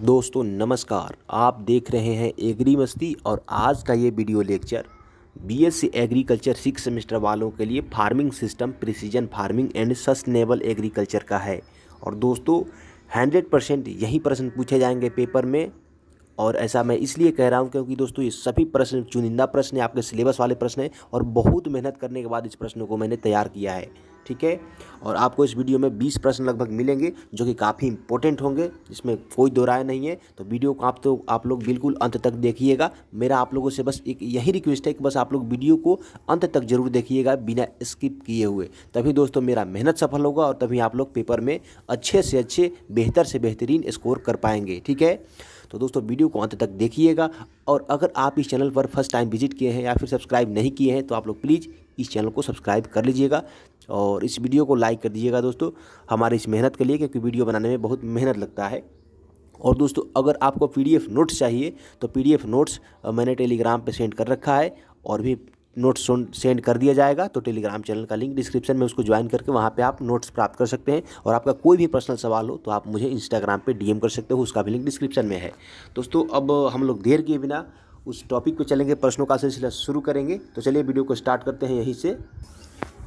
दोस्तों, नमस्कार। आप देख रहे हैं एग्री मस्ती और आज का ये video lecture BSc agriculture six semester वालों के लिए farming system, precision farming and sustainable agriculture का है। और दोस्तों, हंड्रेड परसेंट यही प्रश्न पूछे जाएँगे पेपर में। और ऐसा मैं इसलिए कह रहा हूँ क्योंकि दोस्तों, ये सभी प्रश्न चुनिंदा प्रश्न है, आपके सिलेबस वाले प्रश्न हैं और बहुत मेहनत करने के बाद इस प्रश्नों को मैंने तैयार किया है, ठीक है? और आपको इस वीडियो में 20 प्रश्न लगभग मिलेंगे, जो कि काफ़ी इंपॉर्टेंट होंगे इसमें कोई दो राय नहीं है। तो वीडियो को आप तो आप लोग बिल्कुल अंत तक देखिएगा। मेरा आप लोगों से बस एक यही रिक्वेस्ट है कि बस आप लोग वीडियो को अंत तक ज़रूर देखिएगा, बिना स्किप किए हुए। तभी दोस्तों मेरा मेहनत सफल होगा और तभी आप लोग पेपर में अच्छे से अच्छे, बेहतर से बेहतरीन स्कोर कर पाएँगे, ठीक है? तो दोस्तों, वीडियो को अंत तक देखिएगा। और अगर आप इस चैनल पर फ़र्स्ट टाइम विज़िट किए हैं या फिर सब्सक्राइब नहीं किए हैं तो आप लोग प्लीज़ इस चैनल को सब्सक्राइब कर लीजिएगा और इस वीडियो को लाइक कर दीजिएगा दोस्तों, हमारे इस मेहनत के लिए, क्योंकि वीडियो बनाने में बहुत मेहनत लगता है। और दोस्तों, अगर आपको पीडीएफ नोट्स चाहिए तो पीडीएफ नोट्स मैंने टेलीग्राम पे सेंड कर रखा है और भी नोट्स सेंड कर दिया जाएगा तो टेलीग्राम चैनल का लिंक डिस्क्रिप्शन में उसको ज्वाइन करके वहाँ पे आप नोट्स प्राप्त कर सकते हैं। और आपका कोई भी पर्सनल सवाल हो तो आप मुझे इंस्टाग्राम पे डीएम कर सकते हो, उसका भी लिंक डिस्क्रिप्शन में है। दोस्तों, अब हम लोग देर किए बिना उस टॉपिक पे चलेंगे, प्रश्नों का सिलसिला शुरू करेंगे। तो चलिए वीडियो को स्टार्ट करते हैं यहीं से।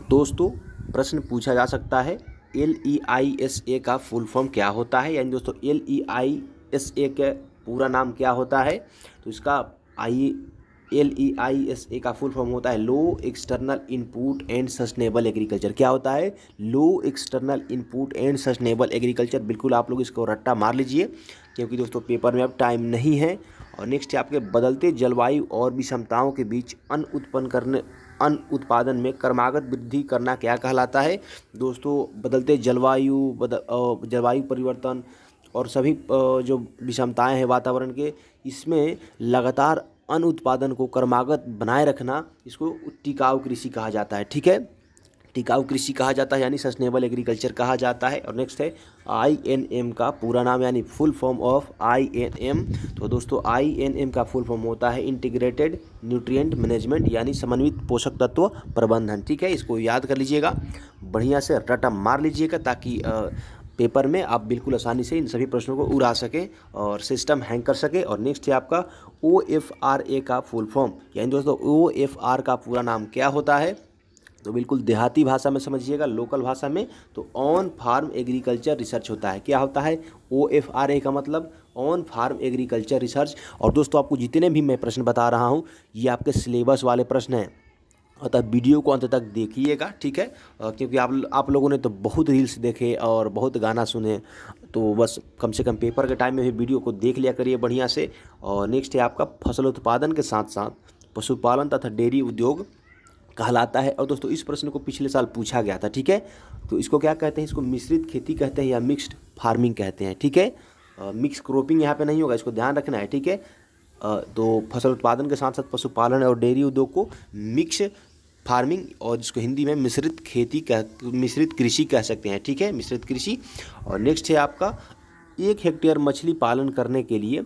दोस्तों, प्रश्न पूछा जा सकता है L E I S A का फुल फॉर्म क्या होता है? यानी दोस्तों L E I S A का पूरा नाम क्या होता है? तो इसका I L E I S A का फुल फॉर्म होता है low external input and sustainable agriculture क्या होता है? Low external input and sustainable agriculture बिल्कुल आप लोग इसको रट्टा मार लीजिए, क्योंकि दोस्तों पेपर में अब टाइम नहीं है। और नेक्स्ट है आपके बदलते जलवायु और विषमताओं के बीच अन्न उत्पन्न करने अन उत्पादन में क्रमागत वृद्धि करना क्या कहलाता है? दोस्तों, बदलते जलवायु बदल जलवायु परिवर्तन और सभी जो विषमताएँ हैं वातावरण के, इसमें लगातार अन्न उत्पादन को क्रमागत बनाए रखना, इसको टिकाऊ कृषि कहा जाता है, ठीक है? टिकाऊ कृषि कहा जाता है, यानी सस्टेनेबल एग्रीकल्चर कहा जाता है। और नेक्स्ट है आई एन एम का पूरा नाम, यानी full form of I N M तो दोस्तों आई एन एम का फुल फॉर्म होता है इंटीग्रेटेड न्यूट्रिएंट मैनेजमेंट यानी समन्वित पोषक तत्व प्रबंधन, ठीक है? इसको याद कर लीजिएगा। बढ़िया से रटा मार लीजिएगा, ताकि पेपर में आप बिल्कुल आसानी से इन सभी प्रश्नों को उड़ा सकें और सिस्टम हैंग कर सके। और नेक्स्ट है आपका ओ एफ़ आर ए का फुल फॉर्म यानी दोस्तों ओ एफ़ आर का पूरा नाम क्या होता है? तो बिल्कुल देहाती भाषा में समझिएगा लोकल भाषा में। तो ऑन फार्म एग्रीकल्चर रिसर्च होता है। क्या होता है? ओ एफ़ आर ए का मतलब ऑन फार्म एग्रीकल्चर रिसर्च और दोस्तों, आपको जितने भी मैं प्रश्न बता रहा हूँ, ये आपके सिलेबस वाले प्रश्न हैं। अतः वीडियो को अंत तक देखिएगा, ठीक है? क्योंकि आप आप लोगों ने तो बहुत रील्स देखे और बहुत गाना सुने तो बस कम से कम पेपर के टाइम में भी वीडियो को देख लिया करिए बढ़िया से। और नेक्स्ट है आपका फ़सल उत्पादन के साथ साथ पशुपालन तथा डेयरी उद्योग कहलाता है। और दोस्तों, इस प्रश्न को पिछले साल पूछा गया था, ठीक है? तो इसको क्या कहते हैं? इसको मिश्रित खेती कहते हैं या मिक्स्ड फ़ार्मिंग कहते हैं, ठीक है? मिक्स क्रॉपिंग यहाँ पे नहीं होगा, इसको ध्यान रखना है, ठीक है? तो फ़सल उत्पादन के साथ साथ पशुपालन और डेयरी उद्योग को मिक्स फ़ार्मिंग और जिसको हिंदी में मिश्रित खेती कह, मिश्रित कृषि कह सकते हैं। ठीक है? मिश्रित कृषि। और नेक्स्ट है आपका, एक हेक्टेयर मछली पालन करने के लिए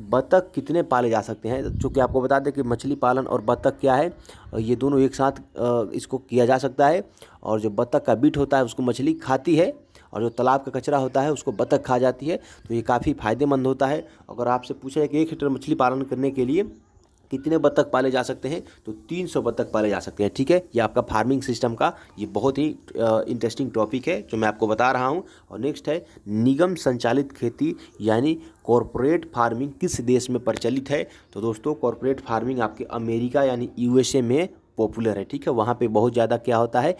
बतख कितने पाले जा सकते हैं? चूँकि आपको बता दें कि मछली पालन और बतख क्या है, ये दोनों एक साथ इसको किया जा सकता है। और जो बतख का बीट होता है, उसको मछली खाती है। और जो तालाब का कचरा होता है, उसको बतख खा जाती है तो ये काफ़ी फ़ायदेमंद होता है। अगर आपसे पूछा है कि एक हेक्टेयर मछली पालन करने के लिए कितने बत्तख पाले जा सकते हैं तो तीन सौ बत्तख पाले जा सकते हैं, ठीक है? ये आपका फ़ार्मिंग सिस्टम का ये बहुत ही इंटरेस्टिंग टॉपिक है, जो मैं आपको बता रहा हूँ। और नेक्स्ट है, निगम संचालित खेती यानी कॉरपोरेट फ़ार्मिंग किस देश में प्रचलित है? तो दोस्तों कॉरपोरेट फ़ार्मिंग आपके अमेरिका यानी यूएसए में पॉपुलर है, ठीक है? वहाँ पे बहुत ज़्यादा क्या होता है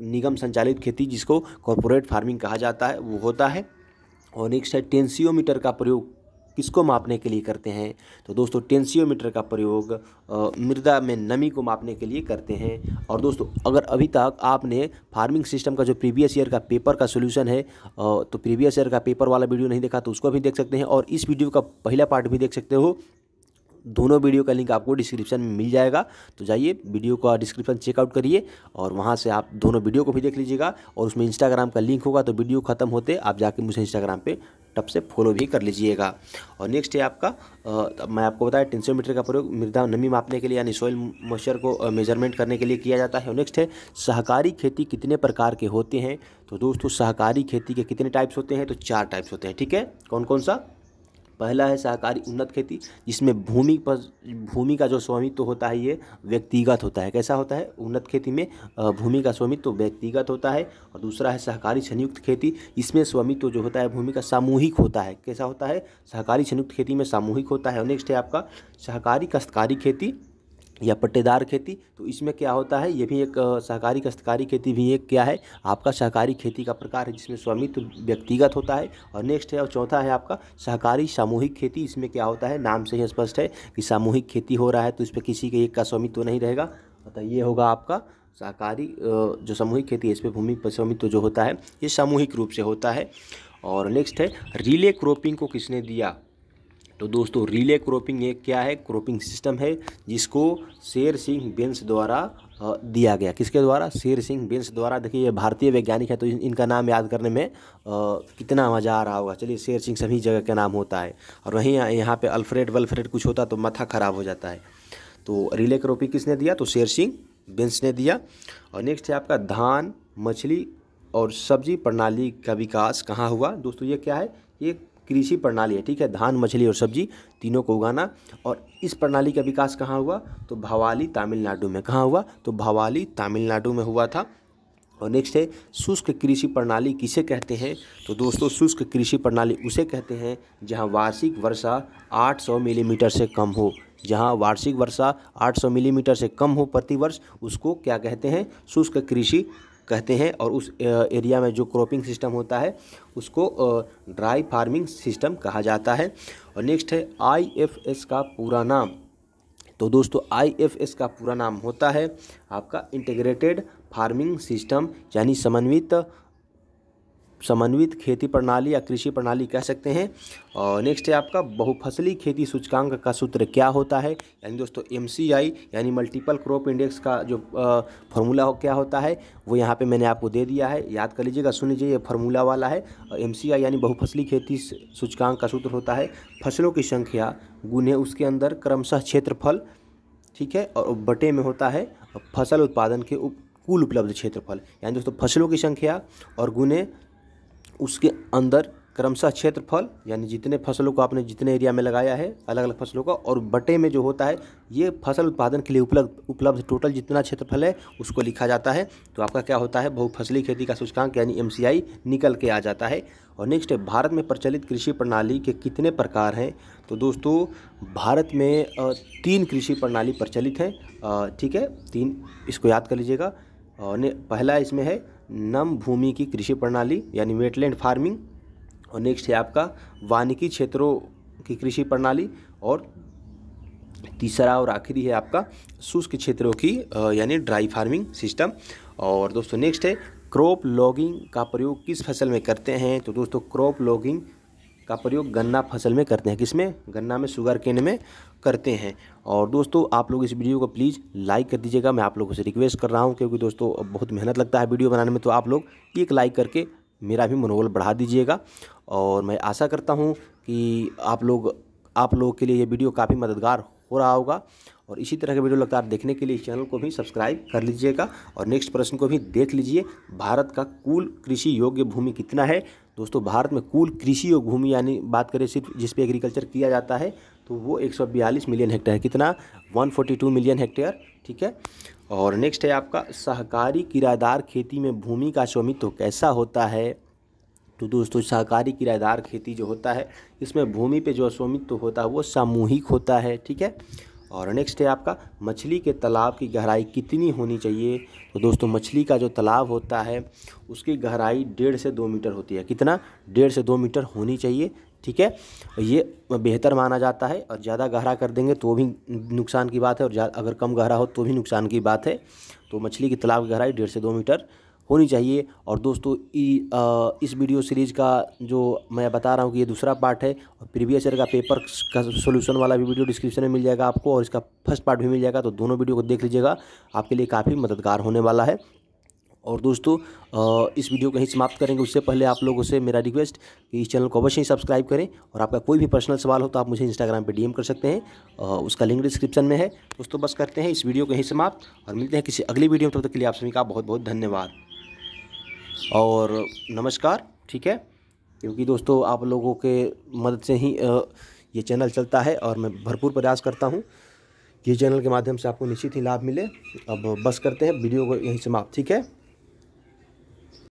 निगम संचालित खेती, जिसको कॉरपोरेट फ़ार्मिंग कहा जाता है, वो होता है। और नेक्स्ट है टेंसियोमीटर का प्रयोग किसको मापने के लिए करते हैं? तो दोस्तों टेंसियोमीटर का प्रयोग मृदा में नमी को मापने के लिए करते हैं। और दोस्तों, अगर अभी तक आपने फ़ार्मिंग सिस्टम का जो प्रीवियस ईयर का पेपर का सोल्यूशन है तो प्रीवियस ईयर का पेपर वाला वीडियो नहीं देखा तो उसको भी देख सकते हैं। और इस वीडियो का पहला पार्ट भी देख सकते हो। दोनों वीडियो का लिंक आपको डिस्क्रिप्शन में मिल जाएगा। तो जाइए वीडियो का डिस्क्रिप्शन चेकआउट करिए और वहाँ से आप दोनों वीडियो को भी देख लीजिएगा और उसमें इंस्टाग्राम का लिंक होगा तो वीडियो ख़त्म होते आप जाके मुझे इंस्टाग्राम पर टप से फॉलो भी कर लीजिएगा। और नेक्स्ट है आपका आ, मैं आपको बताया टेंसोमीटर का प्रयोग मृदा नमी मापने के लिए यानी सॉइल मॉइस्चर को मेज़रमेंट करने के लिए किया जाता है। और नेक्स्ट है सहकारी खेती कितने प्रकार के होते हैं? तो दोस्तों सहकारी खेती के कितने टाइप्स होते हैं? तो चार टाइप्स होते हैं ठीक है? कौन कौन सा? पहला है सहकारी उन्नत खेती, जिसमें भूमि पर, भूमि का जो स्वामित्व होता है, ये व्यक्तिगत होता है। कैसा होता है? उन्नत खेती में भूमि का स्वामित्व व्यक्तिगत होता है और दूसरा है सहकारी संयुक्त खेती इसमें स्वामित्व जो होता है, भूमि का सामूहिक होता है। कैसा होता है? सहकारी संयुक्त खेती में सामूहिक होता है। और नेक्स्ट है आपका सहकारी कस्तकारी खेती। या पट्टेदार खेती तो इसमें क्या होता है? ये भी एक सहकारी कस्तकारी खेती भी एक क्या है? आपका सहकारी खेती का प्रकार है जिसमें स्वामित्व व्यक्तिगत होता है और नेक्स्ट है और चौथा है आपका सहकारी सामूहिक खेती। इसमें क्या होता है? नाम से ही स्पष्ट है कि सामूहिक खेती हो रहा है तो इस पर किसी के एक का स्वामित्व नहीं रहेगा। अतः ये होगा आपका सहकारी जो सामूहिक खेती है, इस पर भूमि पर स्वामित्व जो होता है, ये सामूहिक रूप से होता है। और नेक्स्ट है रिले क्रॉपिंग को किसने दिया? तो दोस्तों रिले क्रॉपिंग एक क्या है? क्रॉपिंग सिस्टम है जिसको शेर सिंह बेंस द्वारा दिया गया। किसके द्वारा? शेर सिंह बेंस द्वारा। देखिए ये भारतीय वैज्ञानिक है तो इनका नाम याद करने में आ, कितना मज़ा आ रहा होगा। चलिए शेर सिंह सभी जगह का नाम होता है। और वहीं यहाँ पे अल्फ्रेड वल्फ्रेड कुछ होता तो माथा ख़राब हो जाता है। तो रिले क्रॉपिंग किसने दिया? तो शेर सिंह बेंस ने दिया। और नेक्स्ट है आपका धान मछली और सब्ज़ी प्रणाली का विकास कहाँ हुआ? दोस्तों ये क्या है? ये कृषि प्रणाली है, ठीक है? धान, मछली और सब्ज़ी तीनों को उगाना। और इस प्रणाली का विकास कहाँ हुआ? तो भवाली, तमिलनाडु में। कहाँ हुआ? तो भवाली, तमिलनाडु में हुआ था। और नेक्स्ट है, शुष्क कृषि प्रणाली किसे कहते हैं? तो दोस्तों, शुष्क कृषि प्रणाली उसे कहते हैं जहाँ वार्षिक वर्षा 800 मिलीमीटर से कम हो। जहाँ वार्षिक वर्षा 800 मिलीमीटर से कम हो प्रतिवर्ष, उसको क्या कहते हैं? शुष्क कृषि कहते हैं और उस एरिया में जो क्रॉपिंग सिस्टम होता है, उसको ड्राई फ़ार्मिंग सिस्टम कहा जाता है। और नेक्स्ट है आईएफएस का पूरा नाम। तो दोस्तों आईएफएस का पूरा नाम होता है आपका इंटीग्रेटेड फ़ार्मिंग सिस्टम यानी समन्वित समन्वित खेती प्रणाली या कृषि प्रणाली कह सकते हैं। और नेक्स्ट है आपका बहुफसली खेती सूचकांक का सूत्र क्या होता है? यानी दोस्तों एमसीआई यानी मल्टीपल क्रॉप इंडेक्स का जो फार्मूला हो, क्या होता है? वो यहाँ पे मैंने आपको दे दिया है। याद कर लीजिएगा, सुन लीजिए, ये फार्मूला वाला है। एमसीआई यानी बहुफसली खेती सूचकांक का सूत्र होता है। फ़सलों की संख्या गुने उसके अंदर क्रमशः क्षेत्रफल, ठीक है? और बटे में होता है फ़सल उत्पादन के उप, कुल उपलब्ध क्षेत्रफल। यानी दोस्तों, फ़सलों की संख्या और गुने उसके अंदर क्रमशः क्षेत्रफल, यानी जितने फ़सलों को आपने जितने एरिया में लगाया है अलग अलग फ़सलों का, और बटे में जो होता है, ये फ़सल उत्पादन के लिए उपलब्ध उपलब्ध टोटल जितना क्षेत्रफल है, उसको लिखा जाता है। तो आपका क्या होता है? बहुफसली खेती का सूचकांक, यानी एमसीआई निकल के आ जाता है। और नेक्स्ट है भारत में प्रचलित कृषि प्रणाली के कितने प्रकार हैं? तो दोस्तों, भारत में तीन कृषि प्रणाली प्रचलित हैं। ठीक है? तीन, इसको याद कर लीजिएगा। और पहला इसमें है नम भूमि की कृषि प्रणाली, यानी वेटलैंड फ़ार्मिंग और नेक्स्ट है आपका वानिकी क्षेत्रों की कृषि प्रणाली, और तीसरा और आखिरी है आपका शुष्क क्षेत्रों की यानी ड्राई फ़ार्मिंग सिस्टम और दोस्तों नेक्स्ट है क्रॉप लॉगिंग का प्रयोग किस फ़सल में करते हैं? तो दोस्तों क्रॉप लॉगिंग का प्रयोग गन्ना फ़सल में करते हैं, किसमें? गन्ना में शुगर केन में करते हैं। और दोस्तों, आप लोग इस वीडियो को प्लीज़ लाइक कर दीजिएगा। मैं आप लोगों से रिक्वेस्ट कर रहा हूँ, क्योंकि दोस्तों बहुत मेहनत लगता है वीडियो बनाने में तो आप लोग एक लाइक करके मेरा भी मनोबल बढ़ा दीजिएगा। और मैं आशा करता हूँ कि आप लोग, आप लोगों के लिए ये वीडियो काफ़ी मददगार हो रहा होगा। और इसी तरह के वीडियो लगातार देखने के लिए इस चैनल को भी सब्सक्राइब कर लीजिएगा। और नेक्स्ट प्रश्न को भी देख लीजिए। भारत का कुल कृषि योग्य भूमि कितना है? दोस्तों, भारत में कुल कृषि और भूमि यानी बात करें सिर्फ़ जिस पे एग्रीकल्चर किया जाता है तो वो 142 मिलियन हेक्टेयर कितना? 142 मिलियन हेक्टेयर ठीक है? और नेक्स्ट है आपका, सहकारी किराएदार खेती में भूमि का स्वामित्व कैसा होता है? तो दोस्तों, सहकारी किराएदार खेती जो होता है, इसमें भूमि पे जो स्वामित्व होता है, वो सामूहिक होता है, ठीक है? और नेक्स्ट है आपका, मछली के तालाब की गहराई कितनी होनी चाहिए? तो दोस्तों, मछली का जो तालाब होता है, उसकी गहराई डेढ़ से दो मीटर होती है। कितना? डेढ़ से दो मीटर होनी चाहिए, ठीक है? ये बेहतर माना जाता है, और ज़्यादा गहरा कर देंगे तो भी नुकसान की बात है, और अगर कम गहरा हो तो भी नुकसान की बात है। तो मछली की तालाब की गहराई डेढ़ से दो मीटर होनी चाहिए। और दोस्तों इस वीडियो सीरीज़ का जो मैं बता रहा हूँ कि ये दूसरा पार्ट है, और प्रीवियस ईयर का पेपर का सोल्यूशन वाला भी वीडियो डिस्क्रिप्शन में मिल जाएगा आपको, और इसका फ़र्स्ट पार्ट भी मिल जाएगा तो दोनों वीडियो को देख लीजिएगा। आपके लिए काफ़ी मददगार होने वाला है। और दोस्तों इस वीडियो को यहीं समाप्त करेंगे। उससे पहले आप लोगों से मेरा रिक्वेस्ट कि इस चैनल को अवश्य ही सब्सक्राइब करें, और आपका कोई भी पर्सनल सवाल हो तो आप मुझे इंस्टाग्राम पे डीएम कर सकते हैं। उसका लिंक डिस्क्रिप्शन में है। दोस्तों, बस करते हैं, इस वीडियो को ही समाप्त, और मिलते हैं किसी अगली वीडियो में। तब तो तक के लिए आप सभी का बहुत बहुत धन्यवाद। और नमस्कार, ठीक है? क्योंकि दोस्तों, आप लोगों के मदद से ही ये चैनल चलता है और मैं भरपूर प्रयास करता हूँ। कि चैनल के माध्यम से आपको निश्चित ही लाभ मिले। अब बस करते हैं, वीडियो को यहीं समाप्त, ठीक है?